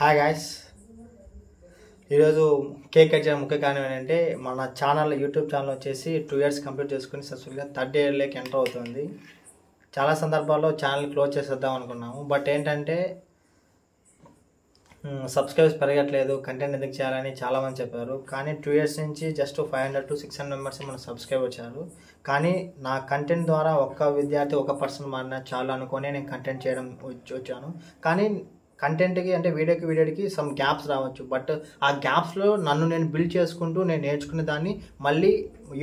Hi guys ఈరోజు cake cut చేయడం ముఖ్య కారణం ఏంటంటే మన ఛానల్ యూట్యూబ్ ఛానల్ వచ్చేసి టూ ఇయర్స్ కంప్లీట్ చేసుకుని సక్సెస్ఫుల్గా థర్డ్ ఇయర్లోకి ఎంటర్ అవుతుంది. చాలా సందర్భాల్లో ఛానల్ క్లోజ్ చేసేద్దాం అనుకున్నాము. బట్ ఏంటంటే సబ్స్క్రైబర్స్ పెరగట్లేదు కంటెంట్ ఎందుకు చేయాలని చాలామంది చెప్పారు. కానీ టూ ఇయర్స్ నుంచి just five hundred to six hundred members మన సబ్స్క్రైబ్ వచ్చారు. కానీ నా కంటెంట్ ద్వారా ఒక్క విద్యార్థి ఒక పర్సన్ మారినా చాలు అనుకొని నేను కంటెంట్ చేయడం వచ్చి వచ్చాను. కానీ కంటెంట్కి అంటే వీడియోకి వీడియోకి సమ్ గ్యాప్స్ రావచ్చు. బట్ ఆ గ్యాప్స్లో నన్ను నేను బిల్డ్ చేసుకుంటూ నేను నేర్చుకునే దాన్ని మళ్ళీ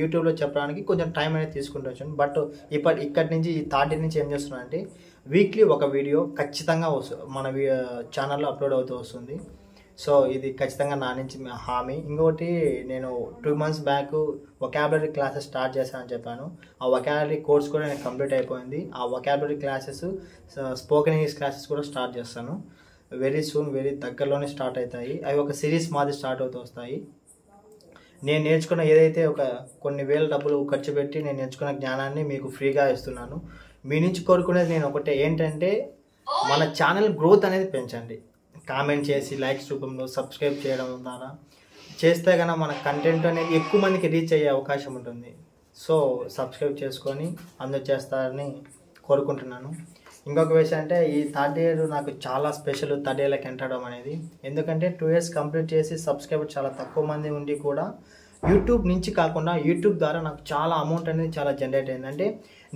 యూట్యూబ్లో చెప్పడానికి కొంచెం టైం అనేది తీసుకుంటూ వచ్చాను బట్ ఇప్పటి ఇక్కడి నుంచి ఈ థర్డ్ నుంచి ఏం చేస్తున్నా అంటే వీక్లీ ఒక వీడియో ఖచ్చితంగా వస్తు మన ఛానల్లో అప్లోడ్ అవుతూ వస్తుంది. సో ఇది ఖచ్చితంగా నా నుంచి హామీ. ఇంకొకటి నేను two months back vocabulary classes start చేశానని చెప్పాను. ఆ వొకాబులరీ కోర్స్ కూడా నేను కంప్లీట్ అయిపోయింది. ఆ vocabulary classes spoken English classes కూడా స్టార్ట్ చేస్తాను. వెరీ సూన్ వెరీ దగ్గరలోనే స్టార్ట్ అవుతాయి. అవి ఒక సిరీస్ మాది స్టార్ట్ అవుతూ వస్తాయి. నేను నేర్చుకున్న ఏదైతే ఒక కొన్ని వేల డబ్బులు ఖర్చు పెట్టి నేను నేర్చుకున్న జ్ఞానాన్ని మీకు ఫ్రీగా ఇస్తున్నాను. మీ నుంచి కోరుకునేది నేను ఒకటే ఏంటంటే మన ఛానల్ గ్రోత్ అనేది పెంచండి. కామెంట్ చేసి లైక్స్ రూపంలో సబ్స్క్రైబ్ చేయడం ద్వారా చేస్తే కనుక మన కంటెంట్ అనేది ఎక్కువ మందికి రీచ్ అయ్యే అవకాశం ఉంటుంది. సో సబ్స్క్రైబ్ చేసుకొని అందరు చేస్తారని కోరుకుంటున్నాను. ఇంకొక విషయం అంటే ఈ థర్డ్ ఇయర్ నాకు చాలా స్పెషల్ థర్డ్ ఇయర్లోకి ఎంటడం అనేది. ఎందుకంటే టూ ఇయర్స్ కంప్లీట్ చేసి సబ్స్క్రైబర్ చాలా తక్కువ మంది ఉండి కూడా యూట్యూబ్ నుంచి కాకుండా యూట్యూబ్ ద్వారా నాకు చాలా అమౌంట్ అనేది చాలా జనరేట్ అయింది. అంటే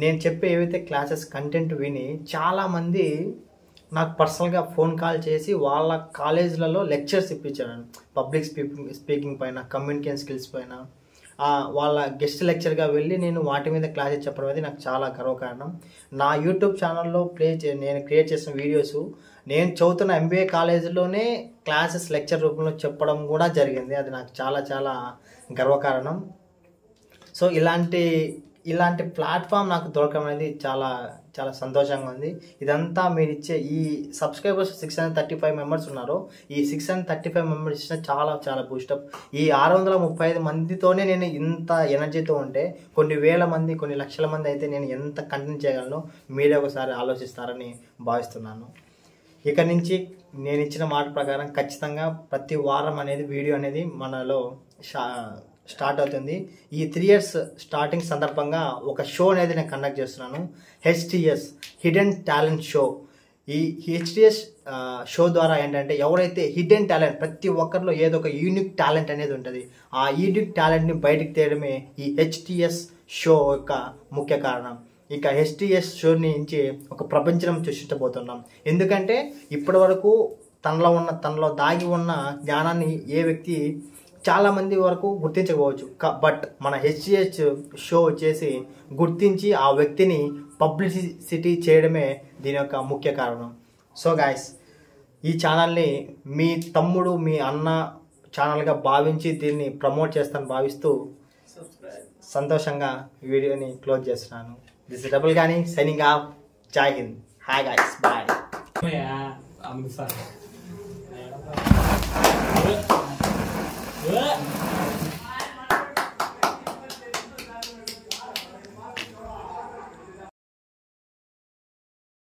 నేను చెప్పే ఏవైతే క్లాసెస్ కంటెంట్ విని చాలామంది నాకు పర్సనల్గా ఫోన్ కాల్ చేసి వాళ్ళ కాలేజీలలో లెక్చర్స్ ఇప్పించాను పబ్లిక్ స్పీకింగ్ స్పీకింగ్ పైన కమ్యూనికేషన్ స్కిల్స్ పైన. వాళ్ళ గెస్ట్ లెక్చర్గా వెళ్ళి నేను వాటి మీద క్లాసెస్ చెప్పడం అనేది నాకు చాలా గర్వకారణం. నా యూట్యూబ్ ఛానల్లో ప్లే చే నేను క్రియేట్ చేసిన వీడియోస్ నేను చదువుతున్న ఎంబీఏ కాలేజీలోనే క్లాసెస్ లెక్చర్ రూపంలో చెప్పడం కూడా జరిగింది. అది నాకు చాలా చాలా గర్వకారణం. సో ఇలాంటి ఇలాంటి ప్లాట్ఫామ్ నాకు దొరకడం అనేది చాలా చాలా సంతోషంగా ఉంది. ఇదంతా మీరు ఇచ్చే ఈ subscribers six hundred thirty five members ఉన్నారు. ఈ six hundred thirty five members ఇచ్చిన చాలా చాలా బూస్టప్ ఈ ఆరు వందల ముప్పై ఐదు మందితోనే నేను ఇంత ఎనర్జీతో ఉంటే కొన్ని వేల మంది కొన్ని లక్షల మంది అయితే నేను ఎంత కంటెంట్ చేయగలను మీరే ఒకసారి ఆలోచిస్తారని భావిస్తున్నాను. ఇక నుంచి నేను ఇచ్చిన మాట ప్రకారం ఖచ్చితంగా ప్రతి వారం అనేది వీడియో అనేది మనలో షా స్టార్ట్ అవుతుంది. ఈ త్రీ ఇయర్స్ స్టార్టింగ్ సందర్భంగా ఒక షో అనేది నేను కండక్ట్ చేస్తున్నాను. హెచ్టిఎస్ హిడెన్ టాలెంట్ షో ఈ హెచ్టిఎస్ షో ద్వారా ఏంటంటే ఎవరైతే హిడెన్ టాలెంట్ ప్రతి ఒక్కరిలో ఏదో ఒక యూనిక్ టాలెంట్ అనేది ఉంటుంది. ఆ యూనిక్ టాలెంట్ని బయటకు తీయడమే ఈ హెచ్టిఎస్ షో యొక్క ముఖ్య కారణం. ఇక హెచ్టిఎస్ షో నుంచి ఒక ప్రపంచం సృష్టించబోతున్నాం. ఎందుకంటే ఇప్పటి వరకు తనలో ఉన్న తనలో దాగి ఉన్న జ్ఞానాన్ని ఏ వ్యక్తి చాలా మంది వరకు గుర్తించకపోవచ్చు. బట్ మన హెచ్జిహెచ్ షో వచ్చేసి గుర్తించి ఆ వ్యక్తిని పబ్లిసిటీ చేయడమే దీని యొక్క ముఖ్య కారణం. సో గాయస్ ఈ ఛానల్ని మీ తమ్ముడు మీ అన్న ఛానల్గా భావించి దీన్ని ప్రమోట్ చేస్తాను భావిస్తూ సంతోషంగా ఈ వీడియోని క్లోజ్ చేస్తున్నాను. దిస్ డబుల్ కానీ signing off. Jai Hind. Hi guys bye. Amritsar Good.